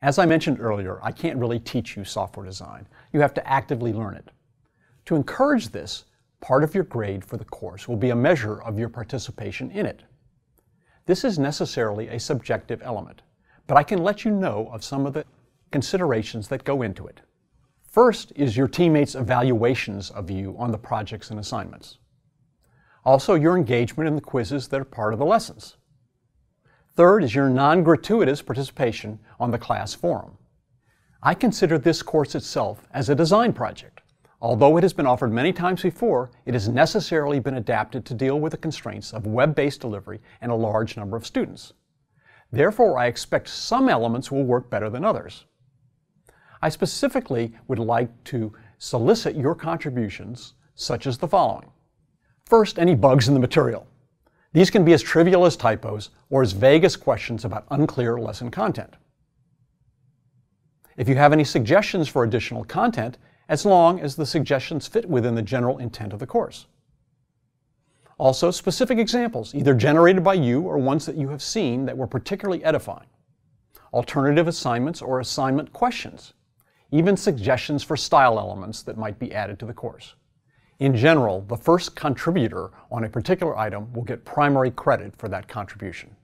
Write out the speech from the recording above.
As I mentioned earlier, I can't really teach you software design. You have to actively learn it. To encourage this, part of your grade for the course will be a measure of your participation in it. This is necessarily a subjective element, but I can let you know of some of the considerations that go into it. First is your teammates' evaluations of you on the projects and assignments. Also, your engagement in the quizzes that are part of the lessons. Third is your non-gratuitous participation on the class forum. I consider this course itself as a design project. Although it has been offered many times before, it has necessarily been adapted to deal with the constraints of web-based delivery and a large number of students. Therefore, I expect some elements will work better than others. I specifically would like to solicit your contributions, such as the following. First, any bugs in the material. These can be as trivial as typos or as vague as questions about unclear lesson content. If you have any suggestions for additional content, as long as the suggestions fit within the general intent of the course. Also, specific examples, either generated by you or ones that you have seen that were particularly edifying. Alternative assignments or assignment questions. Even suggestions for style elements that might be added to the course. In general, the first contributor on a particular item will get primary credit for that contribution.